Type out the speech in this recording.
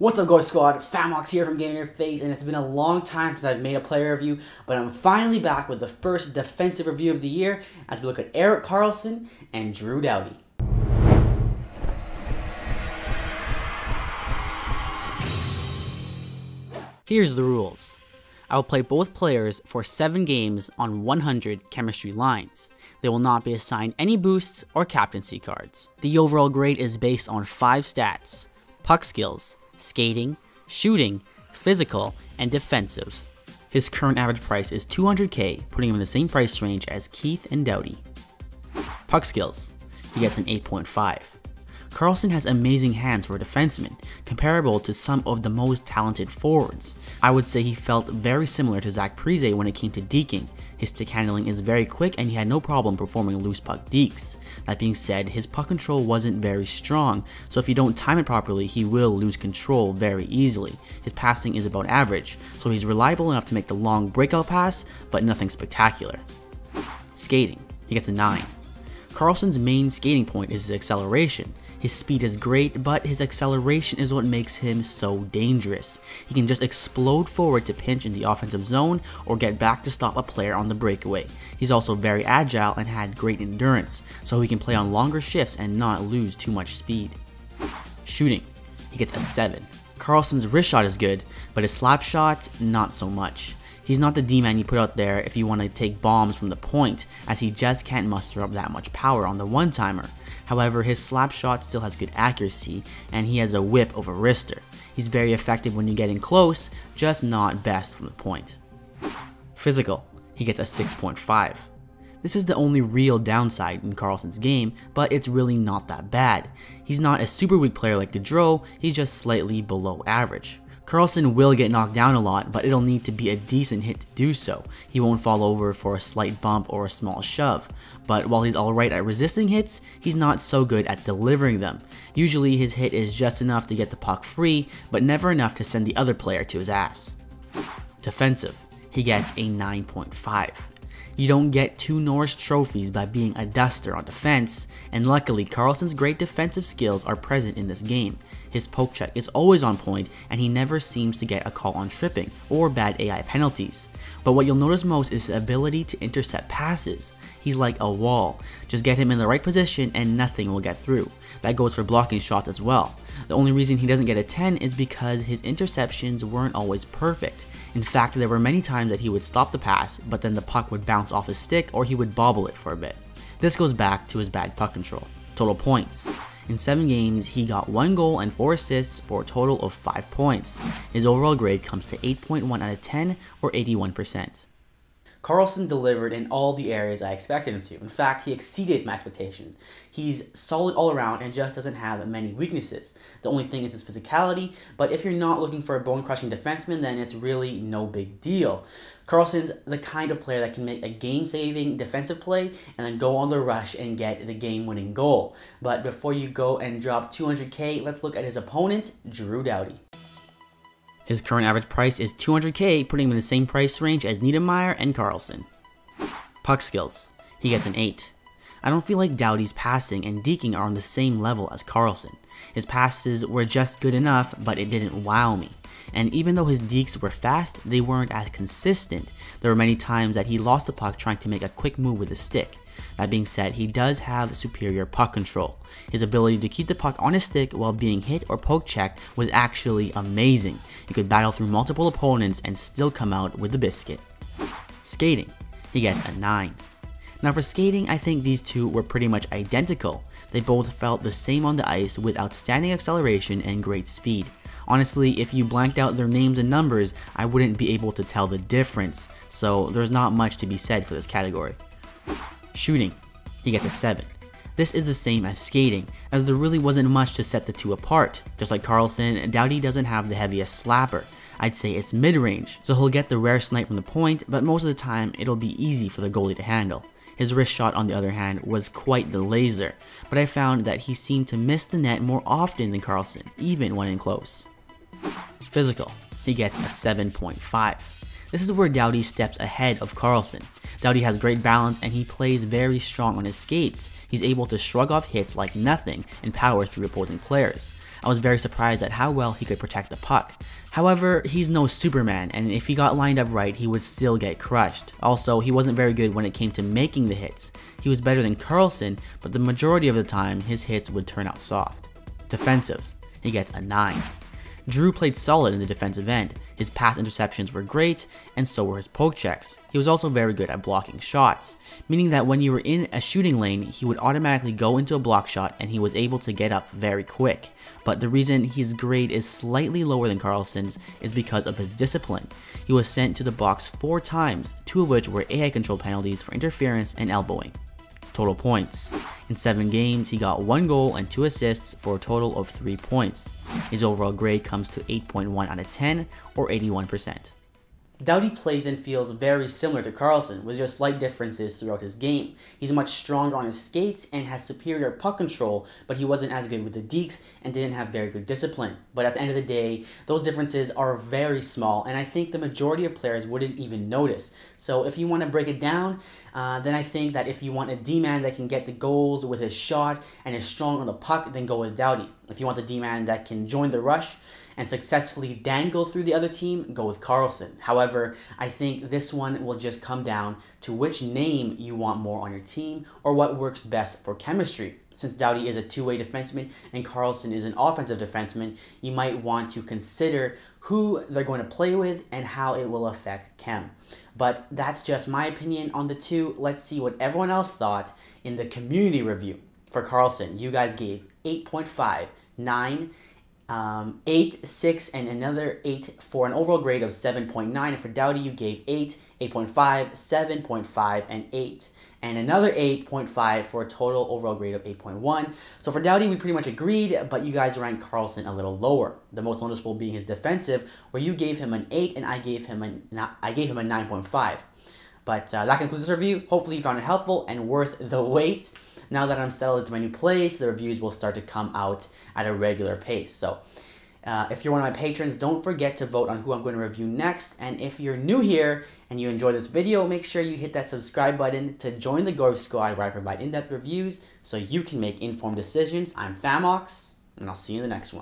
What's up, Go Squad? Famox here from Game On Your Face, and it's been a long time since I've made a player review, but I'm finally back with the first defensive review of the year as we look at Erik Karlsson and Drew Doughty. Here's the rules. I will play both players for 7 games on 100 chemistry lines. They will not be assigned any boosts or captaincy cards. The overall grade is based on 5 stats, puck skills, skating, shooting, physical, and defensive. His current average price is 200k, putting him in the same price range as Keith and Doughty. Puck skills, he gets an 8.5. Karlsson has amazing hands for a defenseman, comparable to some of the most talented forwards. I would say he felt very similar to Zach Parise when it came to deking. His stick handling is very quick and he had no problem performing loose puck dekes. That being said, his puck control wasn't very strong, so if you don't time it properly, he will lose control very easily. His passing is about average, so he's reliable enough to make the long breakout pass, but nothing spectacular. Skating, he gets a 9. Karlsson's main skating point is his acceleration. His speed is great, but his acceleration is what makes him so dangerous. He can just explode forward to pinch in the offensive zone or get back to stop a player on the breakaway. He's also very agile and had great endurance, so he can play on longer shifts and not lose too much speed. Shooting, he gets a 7. Karlsson's wrist shot is good, but his slap shot, not so much. He's not the D-man you put out there if you want to take bombs from the point, as he just can't muster up that much power on the one-timer. However, his slap shot still has good accuracy, and he has a whip a wrister. He's very effective when you get in close, just not best from the point. Physical, he gets a 6.5. This is the only real downside in Karlsson's game, but it's really not that bad. He's not a super weak player like Gaudreau, he's just slightly below average. Karlsson will get knocked down a lot, but it'll need to be a decent hit to do so. He won't fall over for a slight bump or a small shove. But while he's alright at resisting hits, he's not so good at delivering them. Usually his hit is just enough to get the puck free, but never enough to send the other player to his ass. Defensive, he gets a 9.5. You don't get two Norris trophies by being a duster on defense, and luckily Karlsson's great defensive skills are present in this game. His poke check is always on point, and he never seems to get a call on tripping or bad AI penalties. But what you'll notice most is his ability to intercept passes. He's like a wall. Just get him in the right position and nothing will get through. That goes for blocking shots as well. The only reason he doesn't get a 10 is because his interceptions weren't always perfect. In fact, there were many times that he would stop the pass, but then the puck would bounce off his stick or he would bobble it for a bit. This goes back to his bad puck control. Total points. In 7 games, he got 1 goal and 4 assists for a total of 5 points. His overall grade comes to 8.1 out of 10 or 81%. Karlsson delivered in all the areas I expected him to. In fact, he exceeded my expectation. He's solid all around and just doesn't have many weaknesses. The only thing is his physicality, but if you're not looking for a bone-crushing defenseman, then it's really no big deal. Karlsson's the kind of player that can make a game-saving defensive play and then go on the rush and get the game-winning goal. But before you go and drop 200k, let's look at his opponent, Drew Doughty. His current average price is 200k, putting him in the same price range as Niedermayer and Karlsson. Puck skills. He gets an 8. I don't feel like Doughty's passing and deking are on the same level as Karlsson. His passes were just good enough, but it didn't wow me. And even though his dekes were fast, they weren't as consistent. There were many times that he lost the puck trying to make a quick move with his stick. That being said, he does have superior puck control. His ability to keep the puck on his stick while being hit or poke checked was actually amazing. He could battle through multiple opponents and still come out with the biscuit. Skating, he gets a 9. Now for skating, I think these two were pretty much identical. They both felt the same on the ice with outstanding acceleration and great speed. Honestly, if you blanked out their names and numbers, I wouldn't be able to tell the difference, so there's not much to be said for this category. Shooting, he gets a 7. This is the same as skating, as there really wasn't much to set the two apart. Just like Karlsson, Doughty doesn't have the heaviest slapper. I'd say it's mid-range, so he'll get the rare snipe from the point, but most of the time it'll be easy for the goalie to handle. His wrist shot on the other hand was quite the laser, but I found that he seemed to miss the net more often than Karlsson, even when in close. Physical, he gets a 7.5. This is where Doughty steps ahead of Karlsson. Doughty has great balance and he plays very strong on his skates. He's able to shrug off hits like nothing and power through opposing players. I was very surprised at how well he could protect the puck. However, he's no Superman, and if he got lined up right, he would still get crushed. Also, he wasn't very good when it came to making the hits. He was better than Karlsson, but the majority of the time, his hits would turn out soft. Defensive, he gets a 9. Drew played solid in the defensive end. His pass interceptions were great, and so were his poke checks. He was also very good at blocking shots, meaning that when you were in a shooting lane, he would automatically go into a block shot and he was able to get up very quick. But the reason his grade is slightly lower than Karlsson's is because of his discipline. He was sent to the box four times, two of which were AI control penalties for interference and elbowing total points. In 7 games, he got 1 goal and 2 assists for a total of 3 points. His overall grade comes to 8.1 out of 10 or 81%. Doughty plays and feels very similar to Karlsson, with just slight differences throughout his game. He's much stronger on his skates and has superior puck control, but he wasn't as good with the dekes and didn't have very good discipline. But at the end of the day, those differences are very small, and I think the majority of players wouldn't even notice. So if you want to break it down, uh, then I think that if you want a D-man that can get the goals with his shot and is strong on the puck, then go with Doughty. If you want the D-man that can join the rush and successfully dangle through the other team, go with Karlsson. However, I think this one will just come down to which name you want more on your team or what works best for chemistry. Since Doughty is a two-way defenseman and Karlsson is an offensive defenseman, you might want to consider who they're going to play with and how it will affect chem. But that's just my opinion on the two. Let's see what everyone else thought in the community review. For Karlsson. you guys gave 8.5, 9, um, 8, 6, and another 8 for an overall grade of 7.9. And for Doughty, you gave 8, 8.5, 7.5, and 8. And another 8.5 for a total overall grade of 8.1. So for Doughty, we pretty much agreed, but you guys ranked Karlsson a little lower. The most noticeable being his defensive, where you gave him an 8 and I gave him a, I gave him a 9.5. But uh, that concludes this review. Hopefully you found it helpful and worth the wait. Now that I'm settled into my new place, the reviews will start to come out at a regular pace. So uh, if you're one of my patrons, don't forget to vote on who I'm going to review next. And if you're new here and you enjoyed this video, make sure you hit that subscribe button to join the Gorf Squad where I provide in-depth reviews so you can make informed decisions. I'm Famox, and I'll see you in the next one.